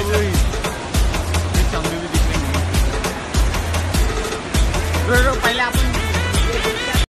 Halloween. Isang bibig na Pero pala po